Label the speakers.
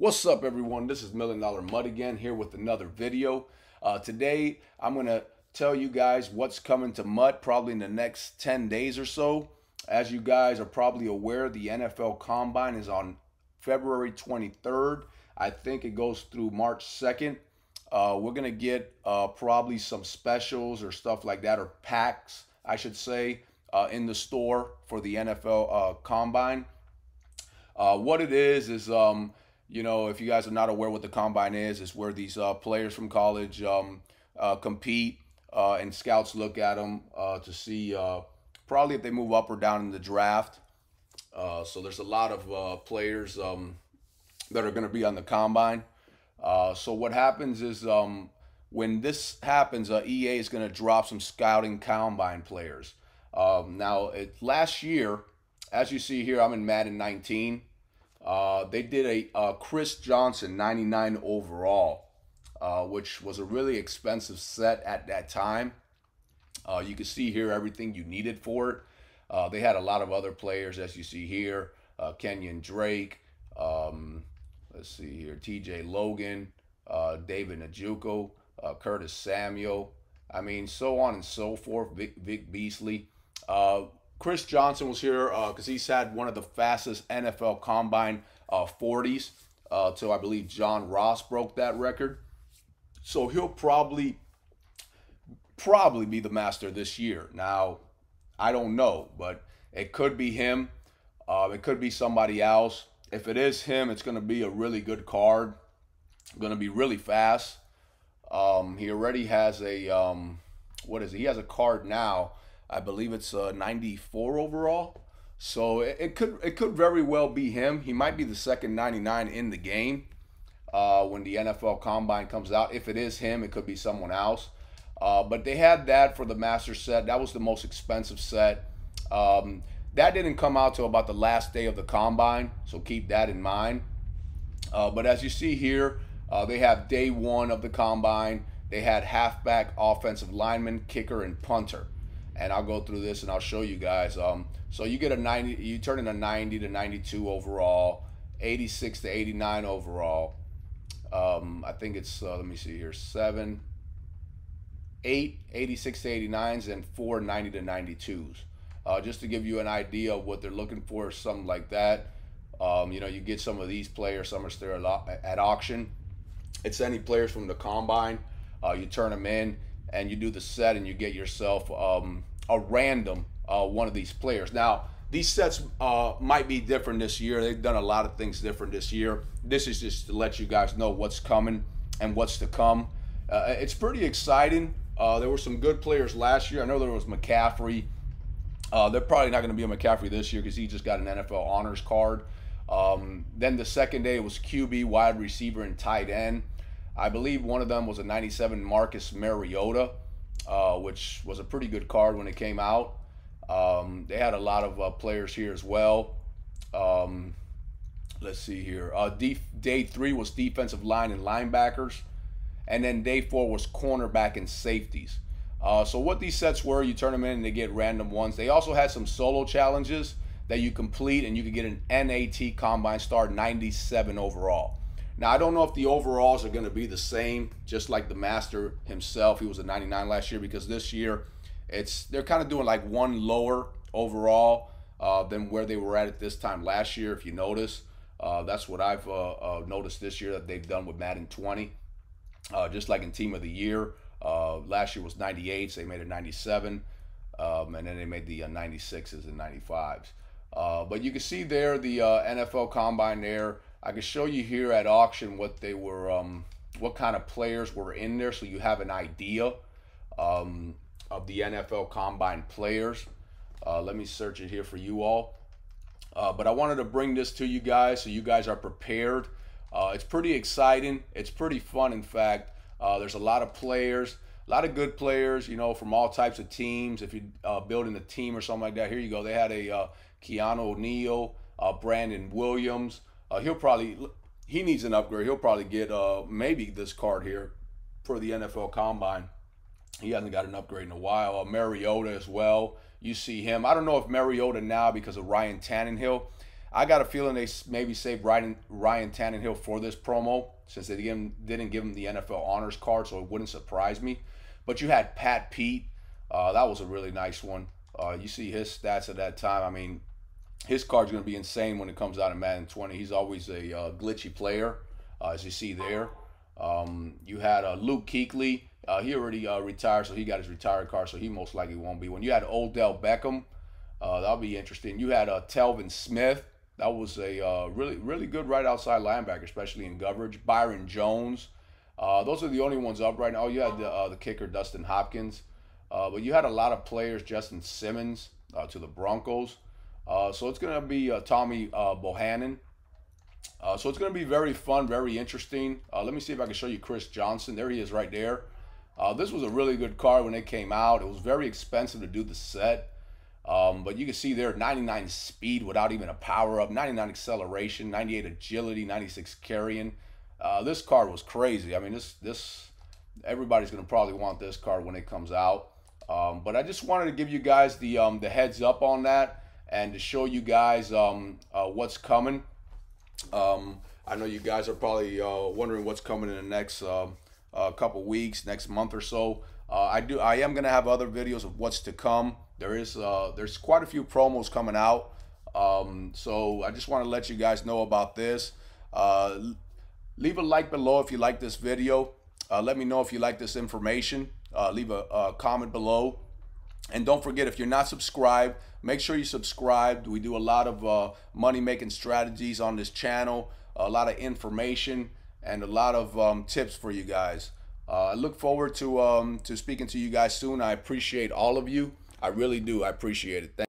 Speaker 1: What's up everyone? This is Million Dollar MUT again here with another video. Uh, today I'm going to tell you guys what's coming to MUT probably in the next 10 days or so. As you guys are probably aware, the NFL Combine is on February 23rd. I think it goes through March 2nd. Uh, we're going to get uh, probably some specials or stuff like that, or packs, I should say, uh, in the store for the NFL uh, Combine. Uh, what it is is um, you know, if you guys are not aware what the combine is, it's where these uh, players from college um, uh, compete uh, and scouts look at them uh, to see uh, probably if they move up or down in the draft. Uh, so there's a lot of players um, that are going to be on the combine. so what happens is um, when this happens, EA is going to drop some scouting combine players. Um, now, it, last year, as you see here, I'm in Madden 19. Uh, they did a uh, Chris Johnson 99 overall, uh, which was a really expensive set at that time. Uh, you can see here everything you needed for it. Uh, they had a lot of other players, as you see here. Kenyon Drake, um, let's see here, TJ Logan, David Njoku, Curtis Samuel. I mean, so on and so forth. Vic, Vic Beasley. Chris Johnson was here because uh, he's had one of the fastest NFL combine uh, 40s. Uh, I believe John Ross broke that record. So he'll probably probably be the master this year. Now, I don't know, but it could be him. Uh, it could be somebody else. If it is him, it's going to be a really good card. Going to be really fast. Um, he already has a um, what is it? He has a card now I believe it's uh, 94 overall. So it, it, could it could very well be him. He might be the second 99 in the game uh, when the NFL Combine comes out. If it is him, it could be someone else. Uh, but they had that for the master set. That was the most expensive set. Um, that didn't come out till about the last day of the combine, so keep that in mind. Uh, but as you see here, uh, they have day one of the combine. They had halfback, offensive lineman, kicker, and punter and I'll go through this and I'll show you guys. Um, so you get a 90, you turn in a 90 to 92 overall, 86 to 89 overall. Um, I think it's, uh, let me see here, seven, eight 86 to 89s, and four 90 to 92s. Uh, just to give you an idea of what they're looking for, something like that. Um, you know, you get some of these players, some are still at auction. It's any players from the combine. Uh, you turn them in and you do the set and you get yourself um, a random uh, one of these players. Now, these sets uh, might be different this year. They've done a lot of things different this year. This is just to let you guys know what's coming and what's to come. Uh, it's pretty exciting. Uh, there were some good players last year. I know there was McCaffrey. Uh, they're probably not going to be a McCaffrey this year because he just got an NFL honors card. Um, then the second day was QB, wide receiver, and tight end. I believe one of them was a 97 Marcus Mariota uh, which was a pretty good card when it came out. Um, they had a lot of uh, players here as well. Um, let's see here. Uh, day three was defensive line and linebackers, and then day four was cornerback and safeties. Uh, so what these sets were, you turn them in and they get random ones. They also had some solo challenges that you complete, and you could get an NAT Combine Star 97 overall. Now, I don't know if the overalls are going to be the same, just like the Master himself. He was a 99 last year because this year it's they're kind of doing like one lower overall uh, than where they were at at this time last year. If you notice, uh, that's what I've uh, uh noticed this year that they've done with Madden 20. Uh, just like in Team of the Year, uh, last year was 98, so they made it 97, um, and then they made the 96s and 95s. but you can see there the NFL Combine there. I can show you here at auction what they were, um, what kind of players were in there, so you have an idea um, of the NFL Combine players. Uh, let me search it here for you all. Uh, but I wanted to bring this to you guys so you guys are prepared. Uh, it's pretty exciting. It's pretty fun, in fact. Uh, there's a lot of players, a lot of good players, you know, from all types of teams. If you're uh, building a team or something like that, here you go. They had a uh, Keanu O'Neal, Brandon Williams, uh, he'll probably he needs an upgrade. He'll probably get uh, maybe this card here for the NFL Combine. He hasn't got an upgrade in a while. Uh, Mariota as well. You see him. I don't know if Mariota now because of Ryan Tannehill. I got a feeling they maybe saved Ryan Ryan Tannehill for this promo since they didn't didn't give him the NFL honors card, so it wouldn't surprise me. But you had Pat Pete. Uh, that was a really nice one. Uh, you see his stats at that time. I mean, his card's going to be insane when it comes out in Madden 20. He's always a uh, glitchy player, uh, as you see there. Um, you had uh, Luke Kuechly. Uh, he already uh, retired, so he got his retired card, so he most likely won't be. When you had Odell Beckham, uh, that'll be interesting. You had Telvin Smith. That was a really, really good right outside linebacker, especially in coverage. Byron Jones. those are the only ones up right now. You had the, the kicker, Dustin Hopkins. but you had a lot of players, Justin Simmons to the Broncos. Uh, so it's going to be uh, Tommy uh, Bohanon. Uh, so it's going to be very fun, very interesting. Uh, let me see if I can show you Chris Johnson. There he is right there. Uh, this was a really good car when it came out. It was very expensive to do the set. Um, but you can see there 99 speed without even a power up, 99 acceleration, 98 agility, 96 carrying. this car was crazy. I mean, this this everybody's going to probably want this car when it comes out. Um, but I just wanted to give you guys the um, the heads up on that and to show you guys um, uh, what's coming. Um, I know you guys are probably uh, wondering what's coming in the next uh, uh couple weeks, next month or so. Uh, I do. I am gonna have other videos of what's to come. There is uh, there's quite a few promos coming out. Um, so I just want to let you guys know about this. leave a like below if you like this video. let me know if you like this information. leave a, a comment below. And don't forget, if you're not subscribed, make sure you subscribe. We do a lot of uh, money making strategies on this channel, a lot of information, and a lot of um, tips for you guys. Uh, I look forward to um, to speaking to you guys soon. I appreciate all of you. I really do. I appreciate it. Thank